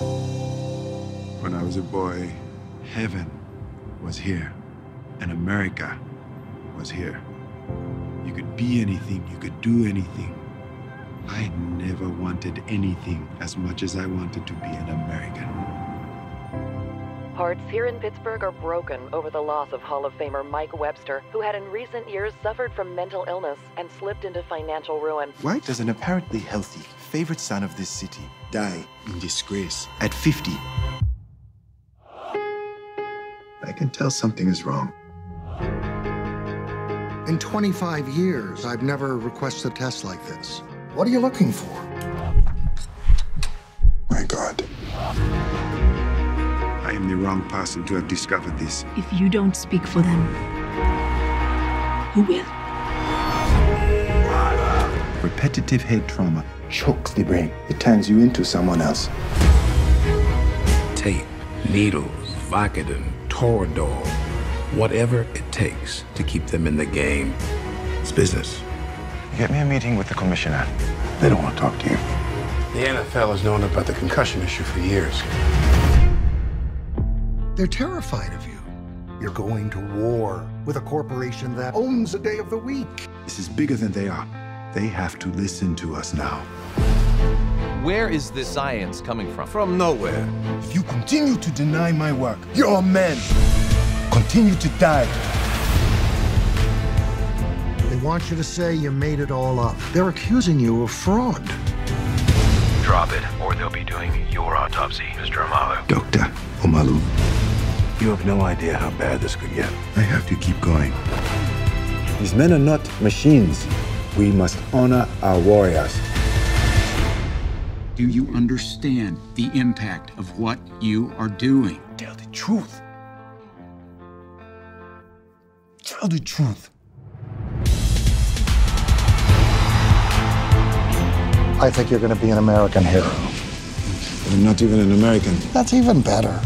When I was a boy, heaven was here, and America was here. You could be anything, you could do anything. I never wanted anything as much as I wanted to be an American. Hearts here in Pittsburgh are broken over the loss of Hall of Famer Mike Webster, who had in recent years suffered from mental illness and slipped into financial ruin. Why does an apparently healthy, favorite son of this city Die in disgrace at 50. I can tell something is wrong. In 25 years, I've never requested a test like this. What are you looking for? Am the wrong person to have discovered this. If you don't speak for them, who will? Repetitive head trauma chokes the brain. It turns you into someone else. tape, needles, Vicodin, Toradol, whatever it takes to keep them in the game. It's business. Get me a meeting with the commissioner. They don't want to talk to you. The NFL has known about the concussion issue for years. They're terrified of you. You're going to war with a corporation that owns a day of the week. This is bigger than they are. They have to listen to us now. Where is this science coming from? From nowhere. If you continue to deny my work, your men continue to die. They want you to say you made it all up. They're accusing you of fraud. Drop it, or they'll be doing your autopsy, Mr. Omalu. Dr. Omalu, You have no idea how bad this could get. I have to keep going. These men are not machines. We must honor our warriors. Do you understand the impact of what you are doing? Tell the truth. Tell the truth. I think you're going to be an American hero. I'm not even an American. That's even better.